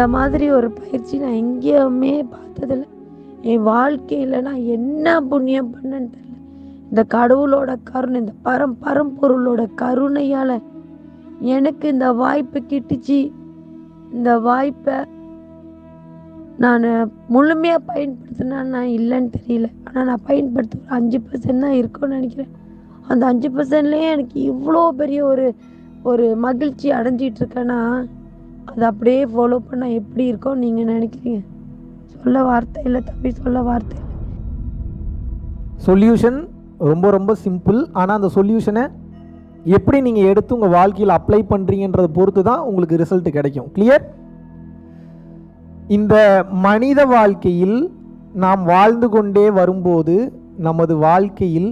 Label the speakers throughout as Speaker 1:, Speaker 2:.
Speaker 1: இந்த மாதிரி ஒரு பயிற்சி நான் எங்கேயுமே பார்த்ததில்ல. என் வாழ்க்கையில் நான் என்ன புண்ணியம் பண்ணேன்னு தெரியல. இந்த கடவுளோட கருணை இந்த பரம் பரம்பொருளோட கருணையால் எனக்கு இந்த வாய்ப்பு கிட்டுச்சு. இந்த வாய்ப்பை நான் முழுமையாக பயன்படுத்தினா நான் இல்லைன்னு தெரியல. ஆனால் நான் பயன்படுத்த ஒரு அஞ்சு பர்சன்ட் தான் இருக்கும்னு நினைக்கிறேன். அந்த அஞ்சு பர்சன்ட்லேயே எனக்கு இவ்வளோ பெரிய ஒரு ஒரு மகிழ்ச்சி அடைஞ்சிட்டு இருக்கேன்னா அதை அப்படியே ஃபாலோ பண்ணால் எப்படி இருக்கோ நீங்கள் நினைக்கிறீங்க. சொல்ல வார்த்தை இல்லை தம்பி சொல்ல வார்த்தை இல்லை.
Speaker 2: சொல்யூஷன் ரொம்ப ரொம்ப சிம்பிள் ஆனால் அந்த சொல்யூஷனை எப்படி நீங்கள் எடுத்து உங்கள் வாழ்க்கையில் அப்ளை பண்ணுறீங்கன்றதை பொறுத்து தான் உங்களுக்கு ரிசல்ட் கிடைக்கும். கிளியர் இந்த மனித வாழ்க்கையில் நாம் வாழ்ந்து கொண்டே வரும்போது நமது வாழ்க்கையில்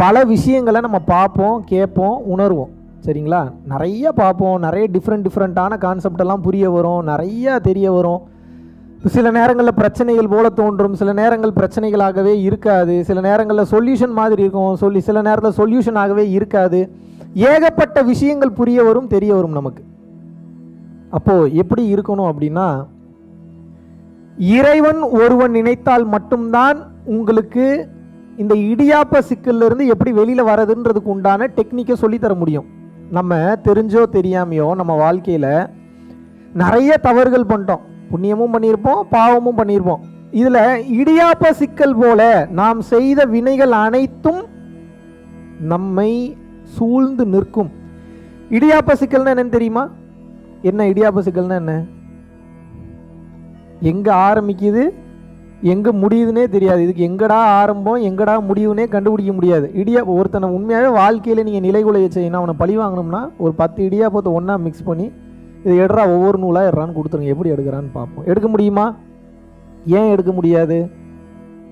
Speaker 2: பல விஷயங்களை நம்ம பார்ப்போம் கேட்போம் உணர்வோம். சரிங்களா? நிறைய பார்ப்போம். நிறைய டிஃப்ரெண்ட் டிஃப்ரெண்ட்டான கான்செப்ட் எல்லாம் புரிய வரும். நிறைய தெரிய வரும். சில நேரங்களில் பிரச்சனைகள் போல தோன்றும். சில நேரங்கள் பிரச்சனைகளாகவே இருக்காது. சில நேரங்களில் சொல்யூஷன் மாதிரி இருக்கும். சொல்லி சில நேரத்தில் சொல்யூஷன் ஆகவே இருக்காது. ஏகப்பட்ட விஷயங்கள் புரிய வரும் தெரிய வரும் நமக்கு. அப்போது எப்படி இருக்கணும் அப்படின்னா இறைவன் ஒருவன் நினைத்தால் மட்டும்தான் உங்களுக்கு இந்த இடியாப்ப சிக்கல்ல இருந்து எப்படி வெளியில் வரதுன்றதுக்கு உண்டான டெக்னிக்கை சொல்லித்தர முடியும். நம்ம தெரிஞ்சோ தெரியாமையோ நம்ம வாழ்க்கையில் நிறைய தவறுகள் பண்ணிட்டோம். புண்ணியமும் பண்ணியிருப்போம் பாவமும் பண்ணியிருப்போம். இதில் இடியாப்ப சிக்கல் போல நாம் செய்த வினைகள் அனைத்தும் நம்மை சூழ்ந்து நிற்கும். இடியாப்ப சிக்கல்னா என்னன்னு தெரியுமா? என்ன இடியாப்ப சிக்கல்னா என்ன? எங்கே ஆரம்பிக்குது? எங்கே முடியுதுன்னே தெரியாது. இதுக்கு எங்கடா ஆரம்பம் எங்கடா முடிவுனே கண்டுபிடிக்க முடியாது. இடியா ஒருத்தனை உண்மையாகவே வாழ்க்கையில் நீங்கள் நிலைகுலைய செய்யணும். அவனை பழி வாங்கணும்னா ஒரு பத்து இடியாப்பத்தை ஒன்றா மிக்ஸ் பண்ணி இதை எடுறா ஒவ்வொரு நூலாக எடுறான்னு கொடுத்துருங்க. எப்படி எடுக்கிறான்னு பார்ப்போம். எடுக்க முடியுமா? ஏன் எடுக்க முடியாது?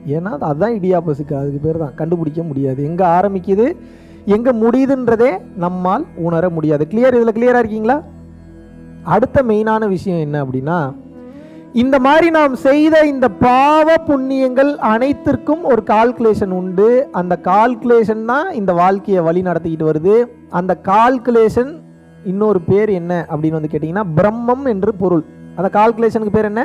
Speaker 2: ஏன்னா அதுதான் இடியாப்பசுக்கு அதுக்கு பேர் தான். கண்டுபிடிக்க முடியாது. எங்கே ஆரம்பிக்குது? எங்கே முடியுதுன்றதே நம்மால் உணர முடியாது. கிளியர் இதில் கிளியராக இருக்கீங்களா? அடுத்த மெயினான விஷயம் என்ன அப்படின்னா இந்த மாதிரி நாம் செய்த இந்த பாவ புண்ணியங்கள் அனைத்திற்கும் ஒரு கால்குலேஷன் உண்டு. அந்த கால்குலேஷன் தான் இந்த வாழ்க்கையை வழி நடத்திக்கிட்டு வருது. அந்த கால்குலேஷன் இன்னொரு பேர் என்ன அப்படின்னு வந்து கேட்டிங்கன்னா பிரம்மம் என்று பொருள். அந்த கால்குலேஷனுக்கு பேர் என்ன?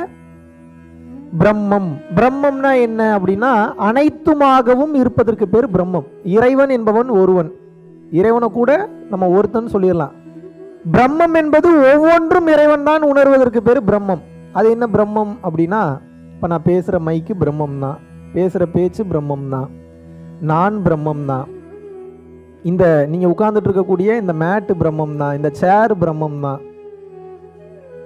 Speaker 2: பிரம்மம். பிரம்மம்னா என்ன அப்படின்னா அனைத்துமாகவும் இருப்பதற்கு பேர் பிரம்மம். இறைவன் என்பவன் ஒருவன். இறைவனை கூட நம்ம ஒருத்தன் சொல்லிடலாம். பிரம்மம் என்பது ஒவ்வொன்றும் இறைவன் தான் உணர்வதற்கு பேர் பிரம்மம். அது என்ன பிரம்மம் அப்படின்னா இப்போ நான் பேசுகிற மைக்கு பிரம்மம் தான் பேசுகிற பேச்சு பிரம்மம் தான் நான் பிரம்மம் தான் இந்த நீங்கள் உட்கார்ந்துட்டு இருக்கக்கூடிய இந்த மேட்டு பிரம்மம் தான் இந்த சேர் பிரம்மம் தான்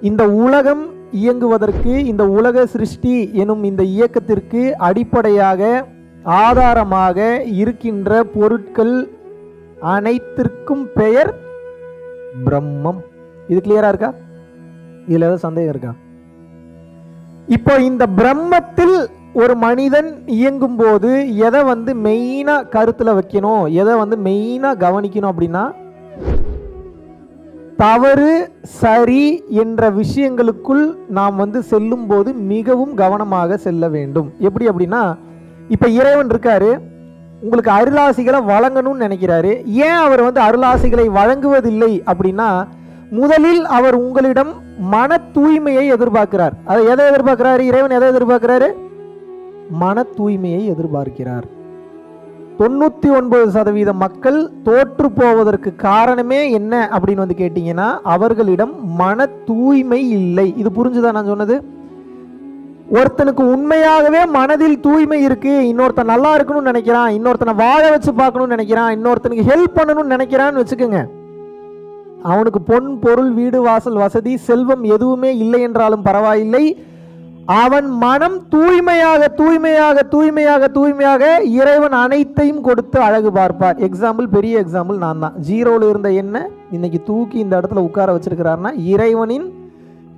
Speaker 2: இந்த உலகம் இயங்குவதற்கு இந்த உலக சிருஷ்டி எனும் இந்த இயக்கத்திற்கு அடிப்படையாக ஆதாரமாக இருக்கின்ற பொருட்கள் அனைத்திற்கும் பெயர் பிரம்மம். இது கிளியராக இருக்கா? இதில் ஏதாவது சந்தேகம் இருக்கா? இப்போ இந்த பிரம்மத்தில் ஒரு மனிதன் இயங்கும் போது எதை வந்து மெயினாக கருத்தில் வைக்கணும்? எதை வந்து மெயினாக கவனிக்கணும் அப்படின்னா தவறு சரி என்ற விஷயங்களுக்குள் நாம் வந்து செல்லும் போது மிகவும் கவனமாக செல்ல வேண்டும். எப்படி அப்படின்னா இப்போ இறைவன் இருக்காரு உங்களுக்கு அருளாசிகளை வழங்கணும்னு நினைக்கிறாரு. ஏன் அவர் வந்து அருளாசிகளை வழங்குவதில்லை அப்படின்னா முதலில் அவர் உங்களிடம் மன தூய்மையை எதிர்பார்க்கிறார். அதை எதை எதிர்பார்க்கிறார்? இறைவன் எதை எதிர்பார்க்கிறாரு? மன தூய்மையை எதிர்பார்க்கிறார். தொண்ணூற்றி ஒன்பது சதவீத மக்கள் தோற்று போவதற்கு காரணமே என்ன அப்படின்னு வந்து கேட்டிங்கன்னா அவர்களிடம் மன தூய்மை இல்லை. இது புரிஞ்சுதா நான் சொன்னது? ஒருத்தனுக்கு உண்மையாகவே மனதில் தூய்மை இருக்கு இன்னொருத்தன் நல்லா இருக்கணும்னு நினைக்கிறான் இன்னொருத்தனை வாழ வச்சு பார்க்கணும்னு நினைக்கிறான் இன்னொருத்தனுக்கு ஹெல்ப் பண்ணணும்னு நினைக்கிறான்னு வச்சுக்கோங்க. அவனுக்கு பொன் பொருள் வீடு வாசல் வசதி செல்வம் எதுவுமே இல்லை என்றாலும் பரவாயில்லை. அவன் மனம் தூய்மையாக தூய்மையாக தூய்மையாக தூய்மையாக இறைவன் அனைத்தையும் கொடுத்து அழகு பார்ப்பார். எக்ஸாம்பிள் பெரிய எக்ஸாம்பிள் நான் தான். ஜீரோவில் இருந்த என்ன? இன்னைக்கு தூக்கி இந்த இடத்துல உட்கார வச்சிருக்கிறாருன்னா இறைவனின்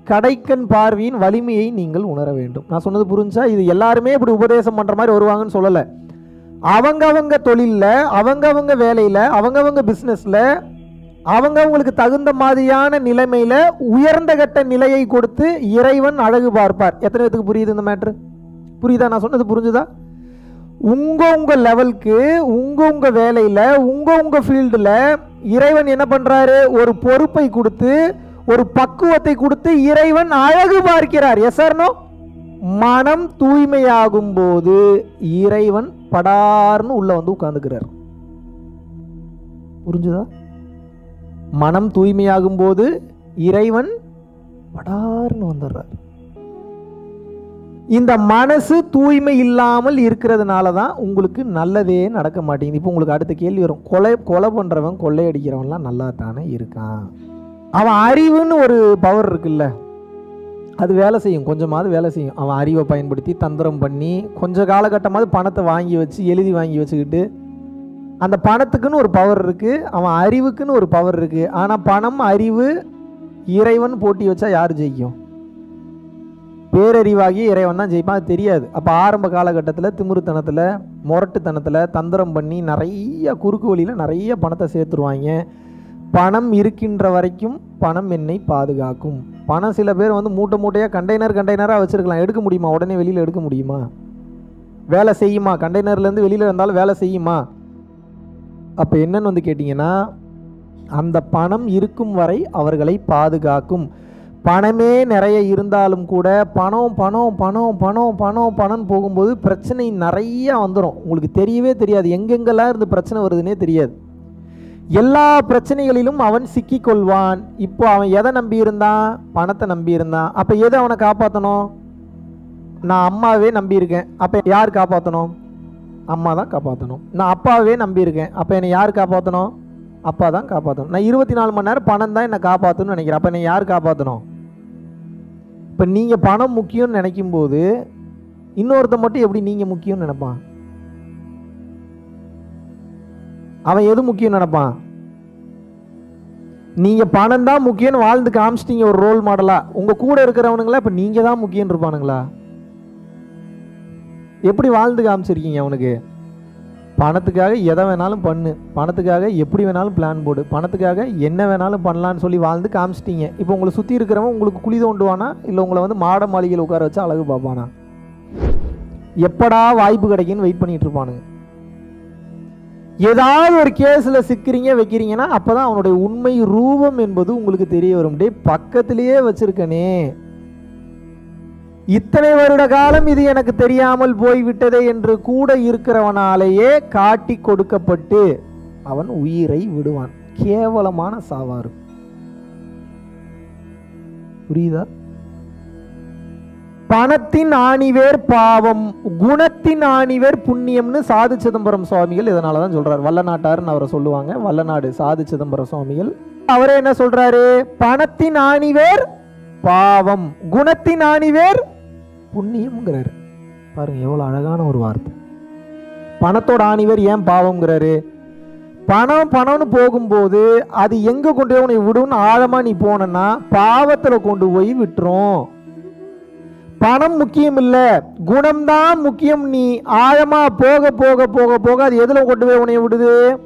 Speaker 2: கடைக்கண் பார்வையின் வலிமையை நீங்கள் உணர வேண்டும். நான் சொன்னது புரிஞ்சா? இது எல்லாருமே இப்படி உபதேசம் பண்ணுற மாதிரி வருவாங்கன்னு சொல்லலை. அவங்கவங்க தொழிலில் அவங்கவங்க வேலையில் அவங்கவங்க பிஸ்னஸில் அவங்க அவங்களுக்கு தகுந்த மாதிரியான நிலைமையில் உயர்ந்த கட்ட நிலையை கொடுத்து இறைவன் அழகு பார்ப்பார். எத்தனை பேத்துக்கு புரியுது இந்த மேட்ரு புரியுதா? நான் சொன்னது புரிஞ்சுதா? உங்கள் உங்கள் லெவலுக்கு உங்கள் உங்கள் வேலையில் உங்கள் உங்கள் ஃபீல்டில் இறைவன் என்ன பண்ணுறாரு ஒரு பொறுப்பை கொடுத்து ஒரு பக்குவத்தை கொடுத்து இறைவன் அழகு பார்க்கிறார். எஸ்ஆர்னோ மனம் தூய்மையாகும் போது இறைவன் படார்னு உள்ளே வந்து உட்காந்துக்கிறார் புரிஞ்சுதா? மனம் தூய்மையாகும் போது இறைவன் படார்னு வந்துடுறார். இந்த மனசு தூய்மை இல்லாமல் இருக்கிறதுனால தான் உங்களுக்கு நல்லதே நடக்க மாட்டேங்குது. இப்போ உங்களுக்கு அடுத்த கேள்வி வரும். கொலை கொலை பண்ணுறவன் கொள்ளையடிக்கிறவன்லாம் நல்லா தானே இருக்கான். அவன் அறிவுன்னு ஒரு பவர் இருக்குல்ல. அது வேலை செய்யும். கொஞ்சமாவது வேலை செய்யும். அவன் அறிவை பயன்படுத்தி தந்திரம் பண்ணி கொஞ்ச காலகட்டமாவது பணத்தை வாங்கி வச்சு எழுதி வாங்கி வச்சுக்கிட்டு அந்த பணத்துக்குன்னு ஒரு பவர் இருக்குது அவன் அறிவுக்குன்னு ஒரு பவர் இருக்குது ஆனால் பணம் அறிவு இறைவன் போட்டி வச்சா யார் ஜெயிக்கும்? பேரறிவாகி இறைவன் தான் ஜெயிப்பான். அது தெரியாது. அப்போ ஆரம்ப காலகட்டத்தில் திமிருத்தனத்தில் முரட்டுத்தனத்தில் தந்திரம் பண்ணி நிறைய குறுக்கு வழியில் நிறைய பணத்தை சேர்த்துருவாங்க. பணம் இருக்கின்ற வரைக்கும் பணம் என்னை பாதுகாக்கும். பணம் சில பேர் வந்து மூட்டை மூட்டையாக கண்டெய்னர் கண்டெய்னராக வச்சுருக்கலாம். எடுக்க முடியுமா? உடனே வெளியில் எடுக்க முடியுமா? வேலை செய்யுமா? கண்டெய்னர்லேருந்து வெளியில் இருந்தாலும் வேலை செய்யுமா? அப்போ என்னன்னு வந்து கேட்டிங்கன்னா அந்த பணம் இருக்கும் வரை அவர்களை பாதுகாக்கும். பணமே நிறைய இருந்தாலும் கூட பணம் பணம் பணம் பணம் பணம் பணம் போகும்போது பிரச்சனை நிறையா வந்துடும் உங்களுக்கு தெரியவே தெரியாது. எங்கெங்கெல்லாம் இருந்து பிரச்சனை வருதுன்னே தெரியாது. எல்லா பிரச்சனைகளிலும் அவன் சிக்கிக்கொள்வான். இப்போ அவன் எதை நம்பி இருந்தான் பணத்தை நம்பி இருந்தான் அப்போ எதை அவனை காப்பாற்றணும் நான் அம்மாவே நம்பியிருக்கேன். அப்போ யார் காப்பாற்றணும் அம்மா தான் காப்பாற்றணும் நான் அப்பாவே நம்பியிருக்கேன். அப்போ என்னை யார் காப்பாற்றணும் அப்பா தான் காப்பாற்றணும் நான் இருபத்தி நாலு மணி நேரம் பணம் தான் என்னை காப்பாற்றணும்னு நினைக்கிறேன். அப்போ என்னை யார் காப்பாற்றணும் இப்போ நீங்கள் பணம் முக்கியம்னு நினைக்கும் போது இன்னொருத்த மட்டும் எப்படி நீங்கள் முக்கியம்னு நினைப்பான்? அவன் எது முக்கியம் நினைப்பான்? நீங்கள் பணம் தான் முக்கியம்னு வாழ்ந்து காமிச்சிட்டீங்க ஒரு ரோல் மாடலாக உங்கள் கூட இருக்கிறவனுங்களா? இப்போ நீங்கள் தான் முக்கியம்னு இருப்பானுங்களா? எப்படி வாழ்ந்து காமிச்சிருக்கீங்க அவனுக்கு? பணத்துக்காக எதை வேணாலும் பண்ணு. பணத்துக்காக எப்படி வேணாலும் பிளான் போடு. பணத்துக்காக என்ன வேணாலும் பண்ணலான்னு சொல்லி வாழ்ந்து காமிச்சிட்டிங்க. இப்போ உங்களை சுற்றி இருக்கிறவன் உங்களுக்கு குழி தோண்டுவானா? இல்லை உங்களை வந்து மாட மாளிகையில் உட்கார வச்சு அழகு பார்ப்பானா? எப்படா வாய்ப்பு கிடைக்குன்னு வெயிட் பண்ணிட்டு இருப்பானுங்க. ஏதாவது ஒரு கேஸில் சிக்கிறீங்க வைக்கிறீங்கன்னா அப்போ தான் அவனுடைய உண்மை ரூபம் என்பது உங்களுக்கு தெரிய வரும். டே பக்கத்திலேயே வச்சிருக்கனே. இத்தனை வருட காலம் இது எனக்கு தெரியாமல் போய்விட்டதே என்று கூட இருக்கிறவனாலேயே காட்டி கொடுக்கப்பட்டு அவன் உயிரை விடுவான். கேவலமான சாவாறு. புரியுதா? பணத்தின் ஆணிவேர் பாவம் குணத்தின் ஆணிவேர் புண்ணியம்னு சாது சிதம்பரம் சுவாமிகள் இதனால தான் சொல்றாரு. வல்லநாட்டாருன்னு அவரை சொல்லுவாங்க. வல்லநாடு சாது சிதம்பரம் சுவாமிகள். அவரே என்ன சொல்றாரு? பணத்தின் ஆணிவேர் பாவம் குணத்தின் ஆணிவேர் புண்ணியம்ங்கிறாரு. பாருங்க எவ்வளோ அழகான ஒரு வார்த்தை. பணத்தோட ஆணிவர் ஏன் பாவம்ங்கிறாரு? பணம் பணம்னு போகும்போது அது எங்க கொண்டு போய் உன்னை விடுன்னு ஆழமா நீ போனேன்னா பாவத்துல கொண்டு போய் விட்டுரும். பணம் முக்கியம் இல்லை குணம்தான் முக்கியம் நீ ஆழமா போக போக போக போக அது எதுல கொண்டு போய் உன்னை விடுது?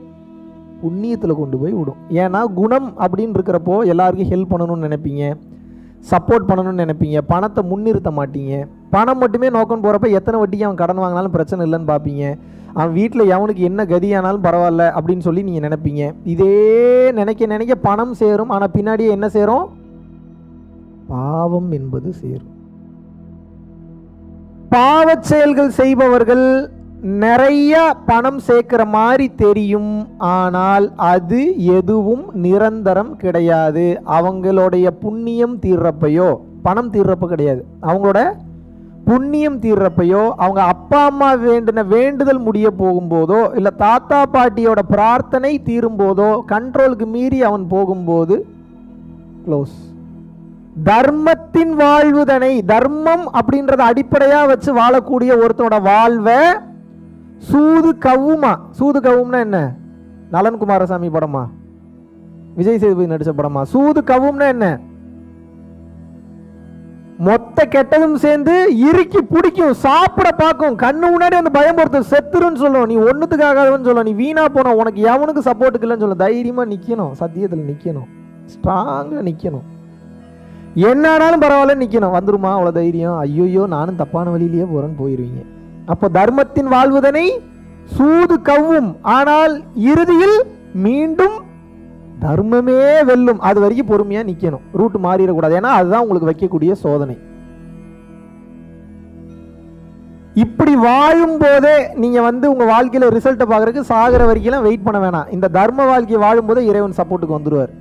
Speaker 2: புண்ணியத்துல கொண்டு போய் விடும். ஏன்னா குணம் அப்படின்னு இருக்கிறப்போ எல்லாருக்கும் ஹெல்ப் பண்ணணும்னு நினைப்பீங்க. சப்போர்ட் பண்ணணும்னு நினைப்பீங்க? பணத்தை முன்னிறுத்த மாட்டீங்க. பணம் மட்டுமே நோக்கம் போகிறப்ப எத்தனை வட்டிக்கு அவன் கடன் வாங்கினாலும் பிரச்சனை இல்லைன்னு பார்ப்பீங்க அவன் வீட்டில் எவனுக்கு என்ன கதியானாலும் பரவாயில்ல அப்படின்னு சொல்லி நீங்கள் நினைப்பீங்க. இதே நினைக்க நினைக்க பணம் சேரும் ஆனால் பின்னாடியே என்ன சேரும்? பாவம் என்பது சேரும். பாவச் செயல்கள் செய்பவர்கள் நிறைய பணம் சேர்க்குற மாதிரி தெரியும் ஆனால் அது எதுவும் நிரந்தரம் கிடையாது. அவங்களுடைய புண்ணியம் தீர்றப்பையோ பணம் தீர்றப்ப கிடையாது. அவங்களோட புண்ணியம் தீர்றப்பையோ அவங்க அப்பா அம்மா வேண்டின வேண்டுதல் முடிய போகும்போதோ இல்லை தாத்தா பாட்டியோட பிரார்த்தனை தீரும்போதோ கண்ட்ரோலுக்கு மீறி அவன் போகும்போது க்ளோஸ் தர்மத்தின் வாழ்வுதனை தர்மம் அப்படின்றத அடிப்படையாக வச்சு வாழக்கூடிய ஒருத்தனோட வாழ்வை சூது கவுமா. சூது கவும்னா என்ன? நலன் குமாரசாமி படமா? விஜய் சேதுபதி நடித்த படமா? சூது கவும்னா என்ன? மொத்த கெட்டதும் சேர்ந்து இறுக்கி பிடிக்கும் சாப்பிட பார்க்கும் கண்ணு முன்னாடி வந்து பயம்படுத்தும் செத்துருன்னு சொல்லும். நீ ஒன்றுத்துக்காகன்னு சொல்லும். நீ வீணா போன உனக்கு எவனுக்கு சப்போர்ட்டுக்கு இல்லைன்னு சொல்லும். தைரியமாக நிற்கணும் சத்தியத்தில் நிற்கணும் ஸ்ட்ராங்காக நிற்கணும் என்ன ஆனாலும் பரவாயில்ல நிற்கணும் வந்துருமா? அவ்வளோ தைரியம். ஐயோயோ நானும் தப்பான வழியிலேயே போகிறேன்னு போயிடுவீங்க அப்போ தர்மத்தின் வாழ்வதனை சூது கவ்வும். ஆனால் இறுதியில் மீண்டும் தர்மமே வெல்லும். அது வரைக்கும் பொறுமையாக நிற்கணும் ரூட் மாறிடக்கூடாது. ஏன்னா அதுதான் உங்களுக்கு வைக்கக்கூடிய சோதனை. இப்படி வாழும் போதே நீங்க வந்து உங்க வாழ்க்கையில ரிசல்ட்டை பார்க்கறதுக்கு சாகிற வரைக்கும் வெயிட் பண்ண வேணாம். இந்த தர்ம வாழ்க்கையை வாழும்போதே இறைவன் சப்போர்ட்டுக்கு வந்துடுவார்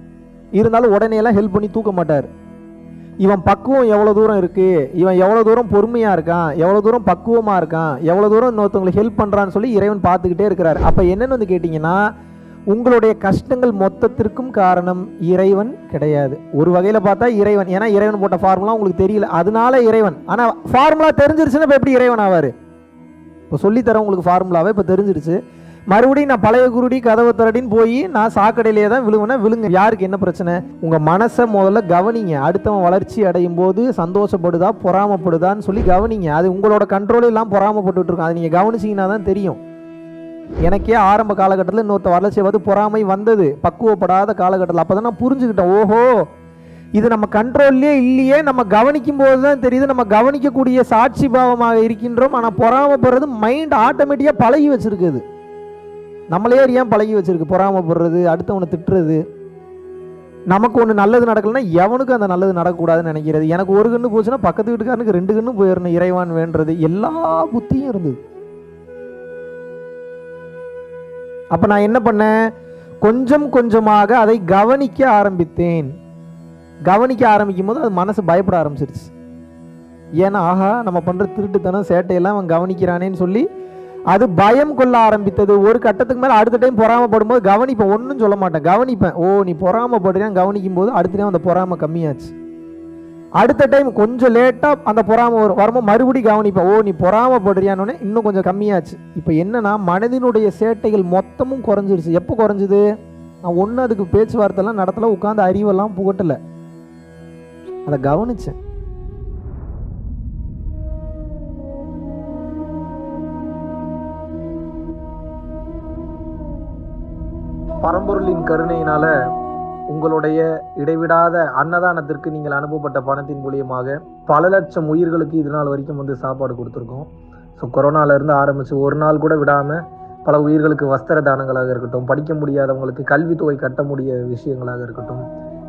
Speaker 2: இருந்தாலும் உடனே எல்லாம் ஹெல்ப் பண்ணி தூக்க மாட்டார். இவன் பக்குவம் எவ்வளோ தூரம் இருக்குது இவன் எவ்வளோ தூரம் பொறுமையாக இருக்கான்? எவ்வளோ தூரம் பக்குவமாக இருக்கான்? எவ்வளோ தூரம் இன்னொருத்தவங்களுக்கு ஹெல்ப் பண்ணுறான்னு சொல்லி இறைவன் பார்த்துக்கிட்டே இருக்கிறார். அப்போ என்னென்னு வந்து கேட்டிங்கன்னா உங்களுடைய கஷ்டங்கள் மொத்தத்திற்கும் காரணம் இறைவன் கிடையாது. ஒரு வகையில் பார்த்தா இறைவன். ஏன்னா இறைவன் போட்ட ஃபார்முலா உங்களுக்கு தெரியல. அதனால இறைவன். ஆனால் ஃபார்முலா தெரிஞ்சிருச்சுன்னா இப்போ எப்படி இறைவன் ஆவார்? இப்போ சொல்லித்தரேன் உங்களுக்கு ஃபார்முலாவே இப்போ தெரிஞ்சிருச்சு. மறுபடியும் நான் பழைய குருடி கதவை திரடின்னு போய் நான் சாக்கடையிலே தான் விழுவேனா விழுங்க. யாருக்கு என்ன பிரச்சனை? உங்கள் மனசை முதல்ல கவனிங்க. அடுத்தவன் வளர்ச்சி அடையும் போது சந்தோஷப்படுதா பொறாமப்படுதான்னு சொல்லி கவனிங்க. அது உங்களோட கண்ட்ரோல் எல்லாம் பொறாமப்பட்டுட்டு இருக்கும் அதை நீங்கள் கவனிச்சிங்கன்னா தான் தெரியும். எனக்கே ஆரம்ப காலகட்டத்தில் இன்னொருத்த வளர்ச்சியை பார்த்து பொறாமை வந்தது. பக்குவப்படாத காலகட்டத்தில். அப்போ தான் நான் புரிஞ்சுக்கிட்டேன். ஓஹோ! இது நம்ம கண்ட்ரோல்லே இல்லையே. நம்ம கவனிக்கும் போது தான் தெரியுது. நம்ம கவனிக்கக்கூடிய சாட்சி பாவமாக இருக்கின்றோம். ஆனால் பொறாமப்படுறது மைண்ட் ஆட்டோமேட்டிக்காக பழகி வச்சிருக்குது. நம்மளே ஏன் பழகி வச்சுருக்கு? பொறாமப்படுறது அடுத்தவனை திட்டுறது. நமக்கு ஒன்று நல்லது நடக்கலைன்னா எவனுக்கும் அந்த நல்லது நடக்கக்கூடாதுன்னு நினைக்கிறது. எனக்கு ஒரு கண்ணு போச்சுன்னா பக்கத்து வீட்டுக்காரனுக்கு ரெண்டு கண்ணு போயிடணும் இறைவான் வேண்டது எல்லா புத்தியும் இருந்தது. அப்போ நான் என்ன பண்ணேன்? கொஞ்சம் கொஞ்சமாக அதை கவனிக்க ஆரம்பித்தேன். கவனிக்க ஆரம்பிக்கும் போது அது மனசு பயப்பட ஆரம்பிச்சிருச்சு. ஏன்னா ஆஹா நம்ம பண்ணுற திருட்டுத்தனம் சேட்டையெல்லாம் அவன் கவனிக்கிறானேன்னு சொல்லி அது பயம் கொள்ள ஆரம்பித்தது. ஒரு கட்டத்துக்கு மேலே அடுத்த டைம் பொறாமப்படும் போது கவனிப்பேன். ஒன்றும் சொல்ல மாட்டேன். கவனிப்பேன். ஓ நீ பொறாமப்படுறியான்னு கவனிக்கும் போது அடுத்த டைம் அந்த பொறாமை கம்மியாச்சு. அடுத்த டைம் கொஞ்சம் லேட்டாக அந்த பொறாம வரும். வரும்போது மறுபடியும் கவனிப்பேன். ஓ நீ பொறாமப்படுறியான்னு இன்னும் கொஞ்சம் கம்மியாச்சு. இப்போ என்னன்னா மனதினுடைய சேட்டைகள் மொத்தமும் குறைஞ்சிருச்சு. எப்போ குறைஞ்சிது? நான் ஒன்று அதுக்கு பேச்சுவார்த்தைலாம் நடத்தல. உட்காந்து அறிவெல்லாம் புகட்டலை. அதை கவனிச்சேன். பரம்பொருளின் கருணையினால உங்களுடைய இடைவிடாத அன்னதானத்திற்கு நீங்கள் அனுப்பப்பட்ட பணத்தின் மூலியமாக பல லட்சம் உயிர்களுக்கு இது நாள் வரைக்கும் வந்து சாப்பாடு கொடுத்துருக்கோம். ஸோ கொரோனாலேருந்து ஆரம்பித்து ஒரு நாள் கூட விடாமல் பல உயிர்களுக்கு வஸ்திர தானங்களாக இருக்கட்டும் படிக்க முடியாதவங்களுக்கு கல்வித்தொகை கட்ட முடிய விஷயங்களாக இருக்கட்டும்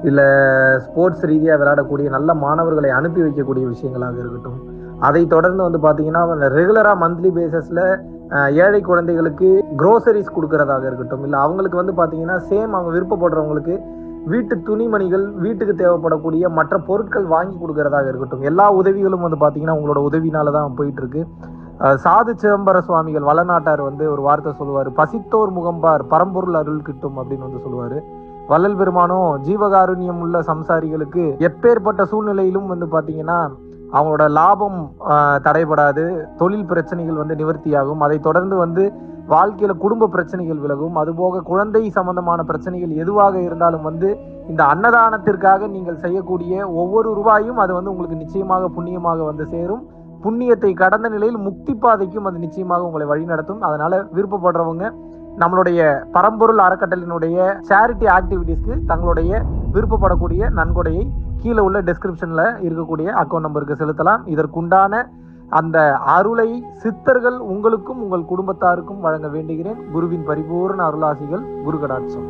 Speaker 2: இல்லை ஸ்போர்ட்ஸ் ரீதியாக விளையாடக்கூடிய நல்ல மாணவர்களை அனுப்பி வைக்கக்கூடிய விஷயங்களாக இருக்கட்டும் அதை தொடர்ந்து வந்து பார்த்தீங்கன்னா ரெகுலராக மந்த்லி பேசஸில் ஏழை குழந்தைகளுக்கு குரோசரிஸ் கொடுக்கறதாக இருக்கட்டும் இல்லை அவங்களுக்கு வந்து பார்த்தீங்கன்னா சேம் அவங்க விருப்பப்படுறவங்களுக்கு வீட்டு துணிமணிகள் வீட்டுக்கு தேவைப்படக்கூடிய மற்ற பொருட்கள் வாங்கி கொடுக்கறதாக இருக்கட்டும். எல்லா உதவிகளும் வந்து பார்த்தீங்கன்னா உங்களோட உதவினால தான் போயிட்டு இருக்கு சாது சிதம்பர சுவாமிகள் வளநாட்டார் வந்து ஒரு வார்த்தை சொல்லுவார். பசித்தோர் முகம்பார் பரம்பொருள் அருள் கிட்டும் அப்படின்னு வந்து சொல்லுவார். வள்ளல் பெருமானும் ஜீவகாருண்யம் உள்ள சம்சாரிகளுக்கு எப்பேற்பட்ட சூழ்நிலையிலும் வந்து பார்த்தீங்கன்னா அவங்களோட லாபம் தடைபடாது. தொழில் பிரச்சனைகள் வந்து நிவர்த்தியாகும். அதை தொடர்ந்து வந்து வாழ்க்கையில குடும்ப பிரச்சனைகள் விலகும். அதுபோக குழந்தை சம்பந்தமான பிரச்சனைகள் எதுவாக இருந்தாலும் வந்து இந்த அன்னதானத்திற்காக நீங்கள் செய்யக்கூடிய ஒவ்வொரு ரூபாயும் அது வந்து உங்களுக்கு நிச்சயமாக புண்ணியமாக வந்து சேரும். புண்ணியத்தை கடந்த நிலையில் முக்தி பாதைக்கும் அது நிச்சயமாக உங்களை வழிநடத்தும் அதனால விருப்பப்படுறவங்க நம்மளுடைய பரம்பொருள் அறக்கட்டளினுடைய சேரிட்டி ஆக்டிவிட்டீஸ்க்கு தங்களுடைய விருப்பப்படக்கூடிய நன்கொடையை கீழே உள்ள டெஸ்கிரிப்ஷனில் இருக்கக்கூடிய அக்கௌண்ட் நம்பருக்கு செலுத்தலாம். இதற்குண்டான அந்த அருளை சித்தர்கள் உங்களுக்கும் உங்கள் குடும்பத்தாருக்கும் வழங்க வேண்டுகிறேன். குருவின் பரிபூர்ண அருளாசிகள் குரு கடாட்சம்